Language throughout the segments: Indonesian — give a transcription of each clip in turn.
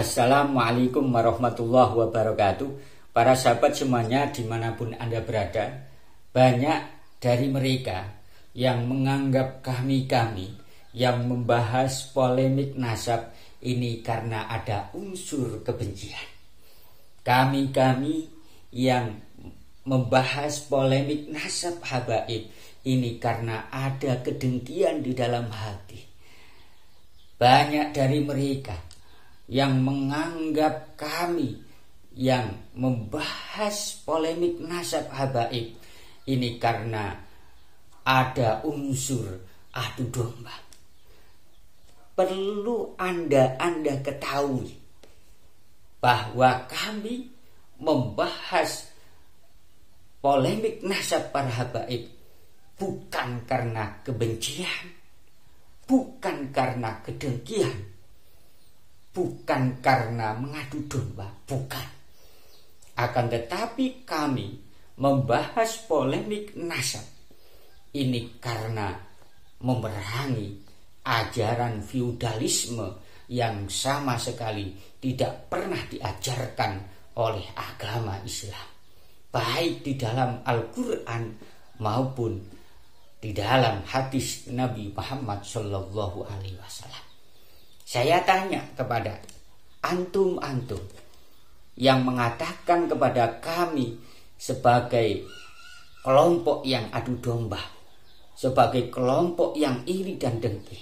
Assalamualaikum warahmatullahi wabarakatuh Para sahabat semuanya di mana pun Anda berada Banyak dari mereka yang menganggap kami-kami Yang membahas polemik nasab ini karena ada unsur kebencian Kami-kami yang membahas polemik nasab habaib ini karena ada kedengkian di dalam hati. Banyak dari mereka yang menganggap kami yang membahas polemik nasab habaib ini karena ada unsur adu domba. Perlu Anda-Anda ketahui bahwa kami membahas polemik nasab para habaib bukan karena kebencian, bukan karena kedengkian, bukan karena mengadu domba, bukan. Akan tetapi kami membahas polemik nasab ini karena memerangi ajaran feudalisme yang sama sekali tidak pernah diajarkan oleh agama Islam. Baik di dalam Al-Quran maupun di dalam hadis Nabi Muhammad Shallallahu Alaihi Wasallam. Saya tanya kepada antum-antum yang mengatakan kepada kami sebagai kelompok yang adu domba, sebagai kelompok yang iri dan dengki.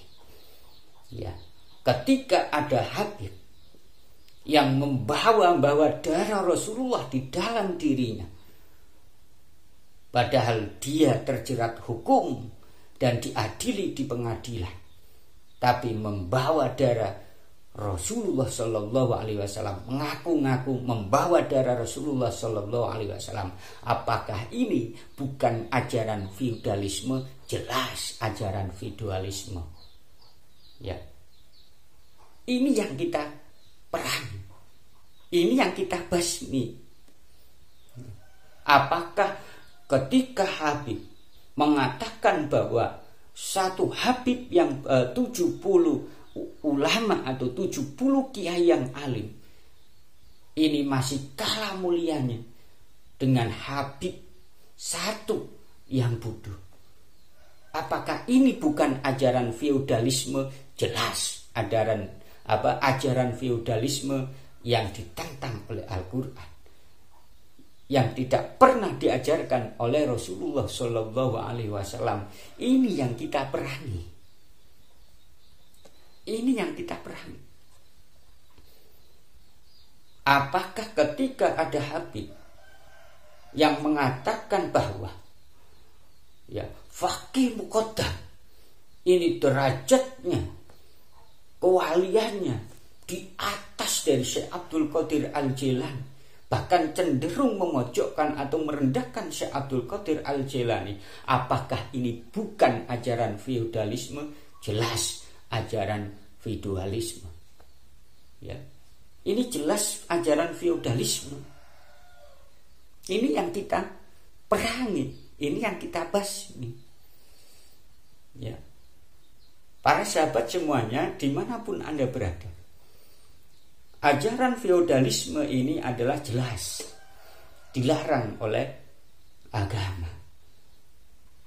Ya, ketika ada Habib yang membawa-bawa darah Rasulullah di dalam dirinya, padahal dia terjerat hukum dan diadili di pengadilan tapi membawa darah Rasulullah Shallallahu Alaihi Wasallam mengaku-ngaku membawa darah Rasulullah Shallallahu Alaihi Wasallam. Apakah ini bukan ajaran feudalisme? Jelas ajaran feudalisme. Ya, ini yang kita perang. Ini yang kita basmi. Apakah ketika Habib mengatakan bahwa satu Habib yang eh, uh, 70 ulama atau 70 kiai yang alim ini masih kalah mulianya dengan Habib satu yang bodoh. Apakah ini bukan ajaran feudalisme? Jelas ajaran apa ajaran feudalisme yang ditentang oleh Al-Qur'an yang tidak pernah diajarkan oleh Rasulullah Shallallahu Alaihi Wasallam. Ini yang kita perangi. Ini yang kita perangi. Apakah ketika ada Habib yang mengatakan bahwa ya fakih mukoddam ini derajatnya kewaliannya di atas dari Syekh Abdul Qadir Al Jilani bahkan cenderung memojokkan atau merendahkan Syekh Abdul Qadir Al-Jailani. Apakah ini bukan ajaran feudalisme? Jelas ajaran feudalisme. Ya. Ini jelas ajaran feudalisme. Ini yang kita perangi, ini yang kita basmi. Ya. Para sahabat semuanya di mana pun Anda berada ajaran feodalisme ini adalah jelas dilarang oleh agama.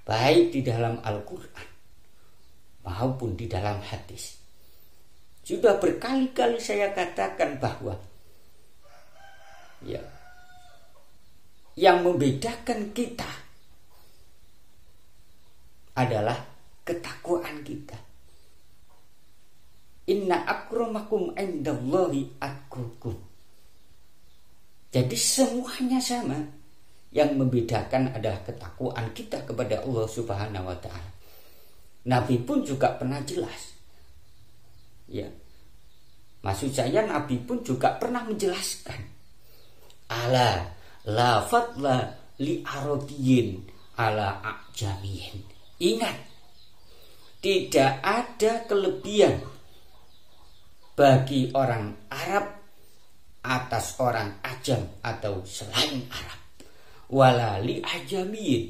Baik di dalam Al-Quran maupun di dalam hadis. Sudah berkali-kali saya katakan bahwa ya yang membedakan kita adalah ketakwaan kita Inna akramakum indallahi atqukum. Jadi semuanya sama. Yang membedakan adalah ketakwaan kita kepada Allah Subhanahu wa taala. Nabi pun juga pernah jelas. Ya. Maksud saya Nabi pun juga pernah menjelaskan. Ala la fadla li arabiyin ala ajamiyin. Ingat, tidak ada kelebihan bagi orang Arab atas orang ajam atau selain Arab. Walali ajamiin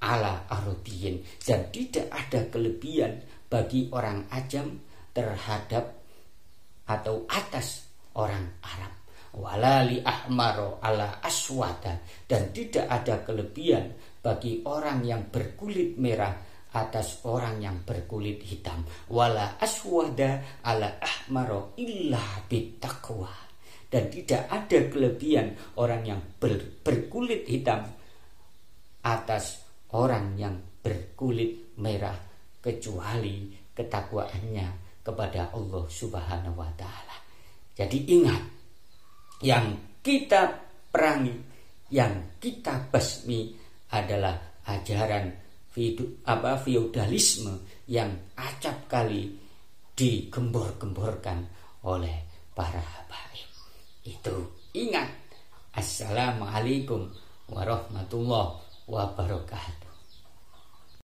ala arabiyin dan tidak ada kelebihan bagi orang ajam terhadap atau atas orang Arab. Walali ahmaro ala aswada dan tidak ada kelebihan bagi orang yang berkulit merah atas orang yang berkulit hitam wala aswada ala ahmaro illa bitakwa dan tidak ada kelebihan orang yang ber, berkulit hitam atas orang yang berkulit merah kecuali ketakwaannya kepada Allah Subhanahu wa taala. Jadi ingat yang kita perangi, yang kita basmi adalah ajaran apa feudalisme yang acap kali digembor-gemborkan oleh para habaib. Itu ingat. Assalamualaikum warahmatullahi wabarakatuh.